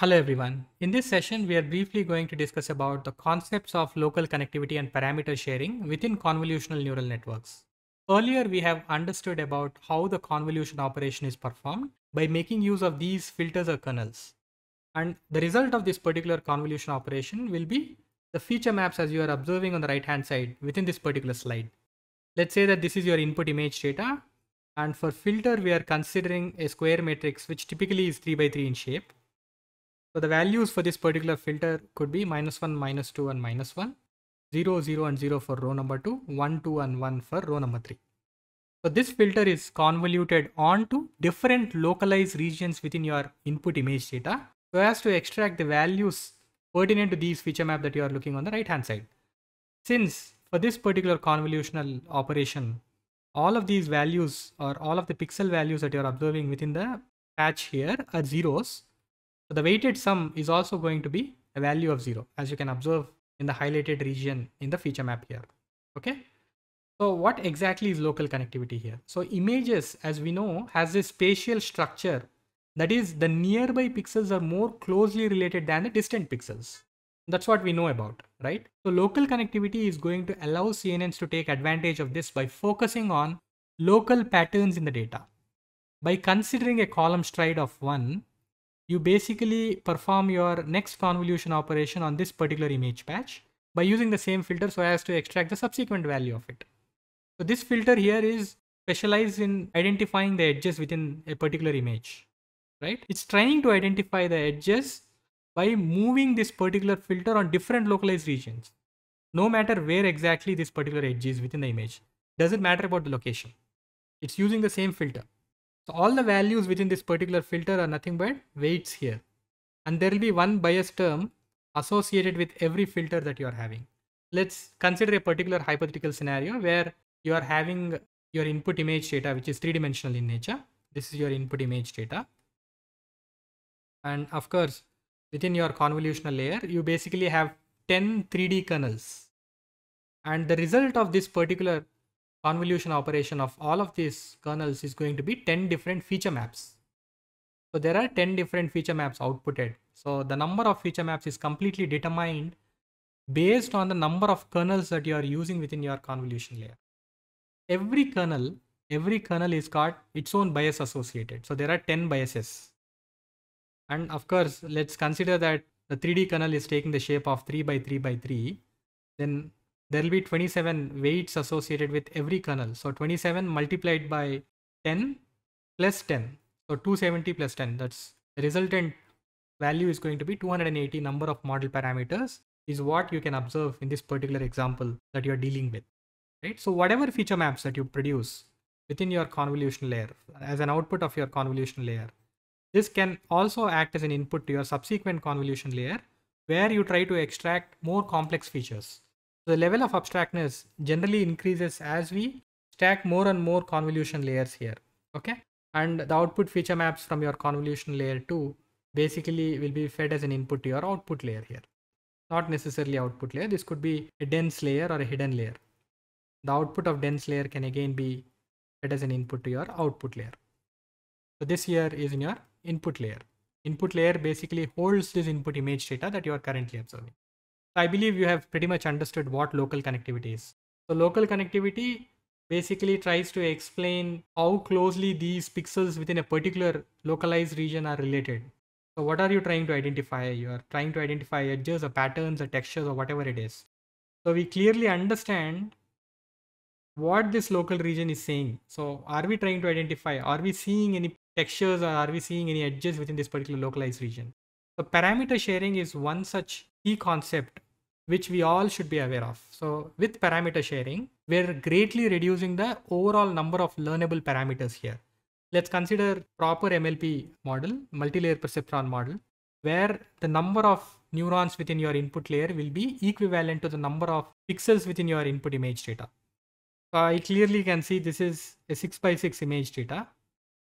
Hello everyone. In this session, we are briefly going to discuss about the concepts of local connectivity and parameter sharing within convolutional neural networks. Earlier, we have understood about how the convolution operation is performed by making use of these filters or kernels. And the result of this particular convolution operation will be the feature maps as you are observing on the right hand side within this particular slide. Let's say that this is your input image data. And for filter, we are considering a square matrix, which typically is 3 by 3 in shape so the values for this particular filter could be minus 1, minus 2 and minus 1, 0, 0 and 0 for row number 2, 1, 2 and 1 for row number 3. So this filter is convoluted onto different localized regions within your input image data so as to extract the values pertinent to these feature map that you are looking on the right hand side. Since for this particular convolutional operation, all of these values or all of the pixel values that you are observing within the patch here are zeros so the weighted sum is also going to be a value of zero as you can observe in the highlighted region in the feature map here. Okay. So what exactly is local connectivity here? So images as we know has a spatial structure that is the nearby pixels are more closely related than the distant pixels. That's what we know about, right? So local connectivity is going to allow CNNs to take advantage of this by focusing on local patterns in the data. By considering a column stride of 1, you basically perform your next convolution operation on this particular image patch by using the same filter so as to extract the subsequent value of it. So this filter here is specialized in identifying the edges within a particular image, right? It's trying to identify the edges by moving this particular filter on different localized regions. No matter where exactly this particular edge is within the image, doesn't matter about the location. It's using the same filter. So all the values within this particular filter are nothing but weights here. And there will be one bias term associated with every filter that you are having. Let's consider a particular hypothetical scenario where you are having your input image data, which is three dimensional in nature. This is your input image data. And of course, within your convolutional layer, you basically have 10 3D kernels. And the result of this particular convolution operation of all of these kernels is going to be 10 different feature maps. So there are 10 different feature maps outputted. So the number of feature maps is completely determined based on the number of kernels that you are using within your convolution layer. Every kernel, every kernel is got its own bias associated. So there are 10 biases. And of course, let's consider that the 3D kernel is taking the shape of 3 by 3 by 3. Then there will be 27 weights associated with every kernel. So 27 multiplied by 10 plus 10. So 270 plus 10. That's the resultant value is going to be 280 number of model parameters is what you can observe in this particular example that you're dealing with. Right. So whatever feature maps that you produce within your convolution layer as an output of your convolution layer, this can also act as an input to your subsequent convolution layer where you try to extract more complex features the level of abstractness generally increases as we stack more and more convolution layers here. Okay. And the output feature maps from your convolution layer 2 basically will be fed as an input to your output layer here. Not necessarily output layer. This could be a dense layer or a hidden layer. The output of dense layer can again be fed as an input to your output layer. So this here is in your input layer. Input layer basically holds this input image data that you are currently observing. I believe you have pretty much understood what local connectivity is. So local connectivity basically tries to explain how closely these pixels within a particular localized region are related. So what are you trying to identify? You are trying to identify edges or patterns or textures or whatever it is. So we clearly understand what this local region is saying. So are we trying to identify, are we seeing any textures or are we seeing any edges within this particular localized region? So parameter sharing is one such key concept which we all should be aware of. So with parameter sharing, we're greatly reducing the overall number of learnable parameters here. Let's consider proper MLP model, multi-layer perceptron model, where the number of neurons within your input layer will be equivalent to the number of pixels within your input image data. So I clearly can see this is a 6 by 6 image data,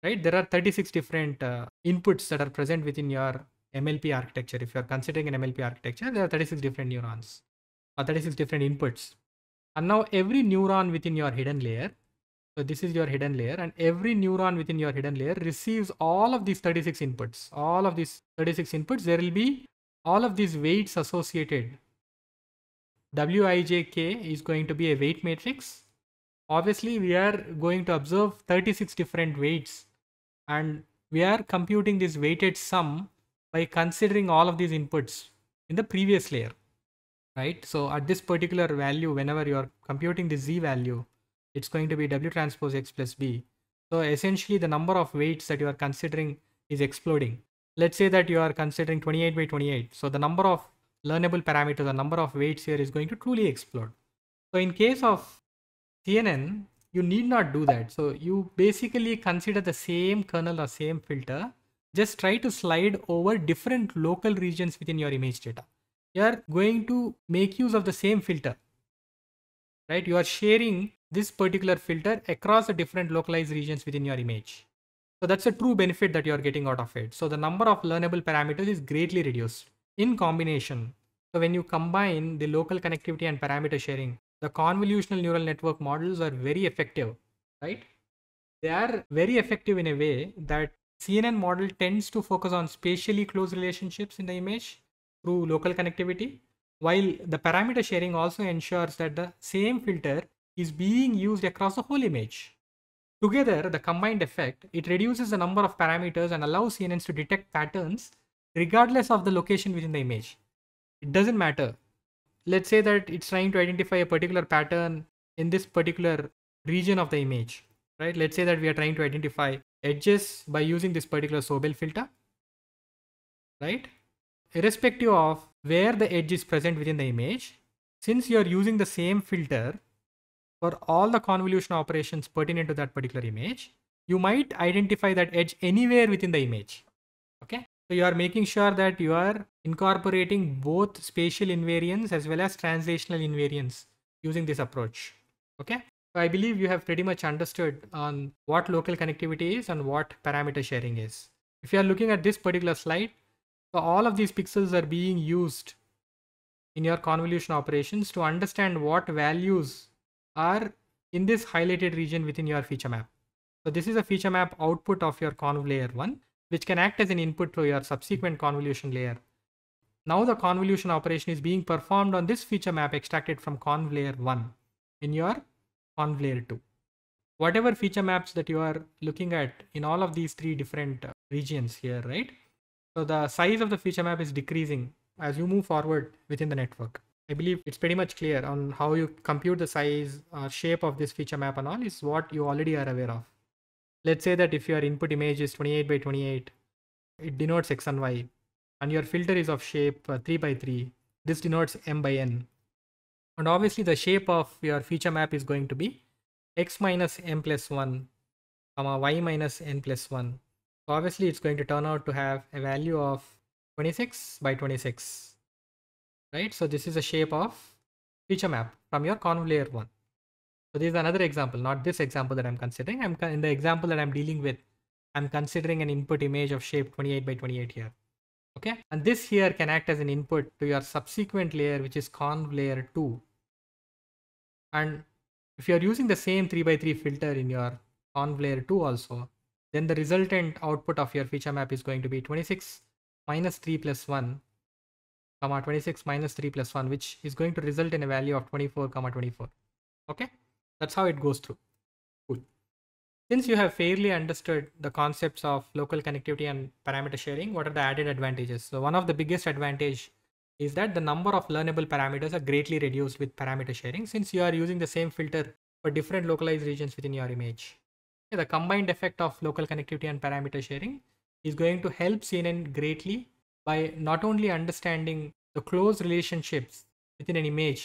right? There are 36 different uh, inputs that are present within your MLP architecture, if you're considering an MLP architecture, there are 36 different neurons or 36 different inputs. And now every neuron within your hidden layer So this is your hidden layer and every neuron within your hidden layer receives all of these 36 inputs. All of these 36 inputs, there will be all of these weights associated. Wijk is going to be a weight matrix. Obviously, we are going to observe 36 different weights and we are computing this weighted sum by considering all of these inputs in the previous layer, right? So at this particular value, whenever you are computing the z value, it's going to be W transpose X plus B. So essentially the number of weights that you are considering is exploding. Let's say that you are considering 28 by 28. So the number of learnable parameters, the number of weights here is going to truly explode. So in case of CNN, you need not do that. So you basically consider the same kernel or same filter. Just try to slide over different local regions within your image data. You are going to make use of the same filter, right? You are sharing this particular filter across the different localized regions within your image. So that's a true benefit that you're getting out of it. So the number of learnable parameters is greatly reduced in combination. So when you combine the local connectivity and parameter sharing, the convolutional neural network models are very effective, right? They are very effective in a way that CNN model tends to focus on spatially close relationships in the image through local connectivity, while the parameter sharing also ensures that the same filter is being used across the whole image. Together, the combined effect, it reduces the number of parameters and allows CNNs to detect patterns regardless of the location within the image. It doesn't matter let's say that it's trying to identify a particular pattern in this particular region of the image, right? Let's say that we are trying to identify edges by using this particular Sobel filter, right? Irrespective of where the edge is present within the image, since you're using the same filter for all the convolution operations pertinent to that particular image, you might identify that edge anywhere within the image. Okay. So you are making sure that you are incorporating both spatial invariance as well as translational invariance using this approach. Okay. So I believe you have pretty much understood on what local connectivity is and what parameter sharing is. If you are looking at this particular slide, so all of these pixels are being used in your convolution operations to understand what values are in this highlighted region within your feature map. So this is a feature map output of your conv layer 1 which can act as an input to your subsequent convolution layer. Now the convolution operation is being performed on this feature map extracted from conv layer 1 in your conv layer 2. Whatever feature maps that you are looking at in all of these three different uh, regions here, right? So the size of the feature map is decreasing as you move forward within the network. I believe it's pretty much clear on how you compute the size or shape of this feature map and all is what you already are aware of. Let's say that if your input image is 28 by 28, it denotes x and y, and your filter is of shape uh, 3 by 3, this denotes m by n. And obviously the shape of your feature map is going to be x minus m plus 1, comma y minus n plus 1. So obviously it's going to turn out to have a value of 26 by 26, right? So this is a shape of feature map from your conv layer 1. So this is another example, not this example that I'm considering. I'm in the example that I'm dealing with. I'm considering an input image of shape 28 by 28 here. Okay. And this here can act as an input to your subsequent layer, which is conv layer 2. And if you're using the same 3 by 3 filter in your conv layer 2 also, then the resultant output of your feature map is going to be 26 minus 3 plus 1 comma 26 minus 3 plus 1 which is going to result in a value of 24 comma 24 okay that's how it goes through. Cool. Since you have fairly understood the concepts of local connectivity and parameter sharing, what are the added advantages? So one of the biggest advantage is that the number of learnable parameters are greatly reduced with parameter sharing since you are using the same filter for different localized regions within your image. the combined effect of local connectivity and parameter sharing is going to help CNN greatly by not only understanding the close relationships within an image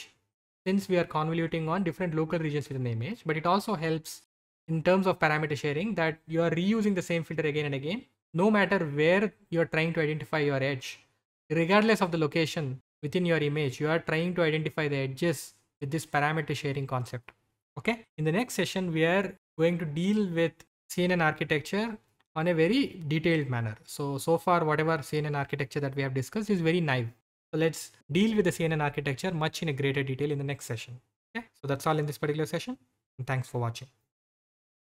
since we are convoluting on different local regions within the image, but it also helps in terms of parameter sharing that you are reusing the same filter again and again, no matter where you're trying to identify your edge. Regardless of the location within your image, you are trying to identify the edges with this parameter sharing concept. Okay. In the next session, we are going to deal with CNN architecture on a very detailed manner. So, so far, whatever CNN architecture that we have discussed is very naive. So let's deal with the CNN architecture much in a greater detail in the next session. Okay, so that's all in this particular session. And thanks for watching.